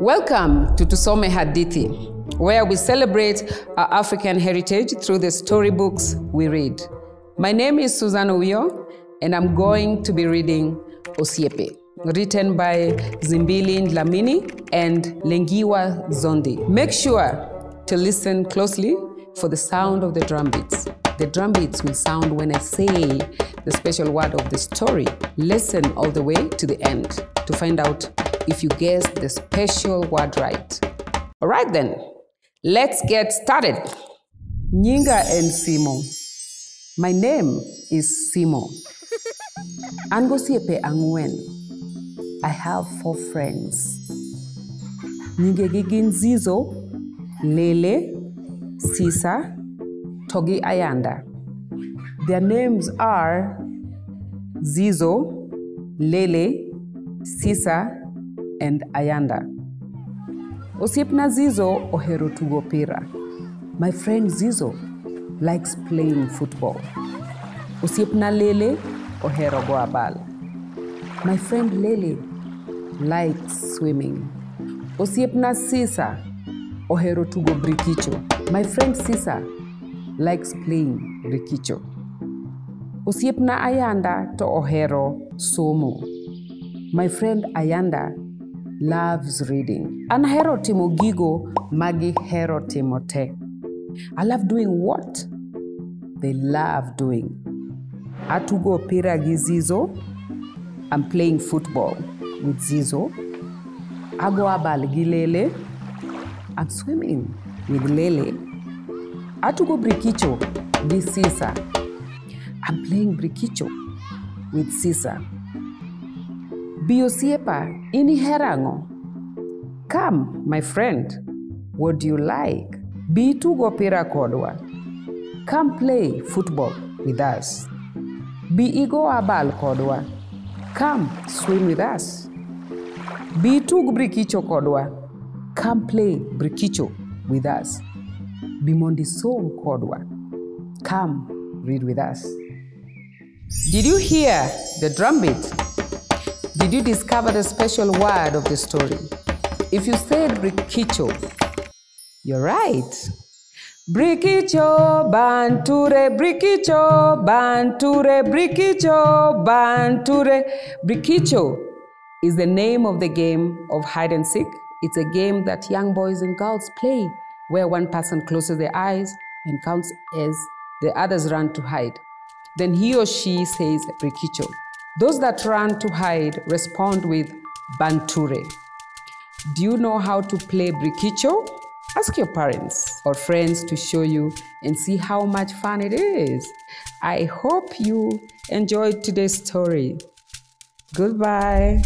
Welcome to Tusome Hadithi, where we celebrate our African heritage through the storybooks we read. My name is Suzanna Owiyo, and I'm going to be reading Osiepe, written by Zimbili Dlamini and Hlengiwe Zondi. Make sure to listen closely for the sound of the drum beats. The drum beats will sound when I say the special word of the story. Listen all the way to the end to find out if you guess the special word right. All right then, let's get started. Nyinga and Simo. My name is Simo. Angosiepe ang'wen. I have four friends. Nyingegi gin Zizo, Lele, Sisa, Togi Ayanda. Their names are Zizo, Lele, Sisa, and Ayanda. Osiepna Zizo ohero tugo pira. My friend Zizo likes playing football. Osiepna Lele ohero go abal. My friend Lele likes swimming. Osiepna Sisa ohero tugo brikicho. My friend Sisa likes playing brikicho. Osiepna Ayanda to ohero somo. My friend Ayanda loves reading. An hero timo gigo magi hero timo te. I love doing what they love doing. Atugo opira gi Zizo. I'm playing football with Zizo. Ago abal gi Lele. I'm swimming with Lele. Atugo brikicho gi Sisa. I'm playing brikicho with Sisa. Bi osiepa, ini herango. Come, my friend. What do you like? Bi tugo pira kodwa. Come play football with us. Bi igo abal kodwa. Come swim with us. Bi tug brikicho kodwa. Come play brikicho with us. Bi mondi som kodwa. Come read with us. Did you hear the drum beat? Did you discover the special word of the story? If you said brikicho, you're right. Brikicho, banture, brikicho, banture, brikicho, banture. Brikicho is the name of the game of hide and seek. It's a game that young boys and girls play where one person closes their eyes and counts as the others run to hide. Then he or she says brikicho. Those that run to hide respond with banture. Do you know how to play brikicho? Ask your parents or friends to show you and see how much fun it is. I hope you enjoyed today's story. Goodbye.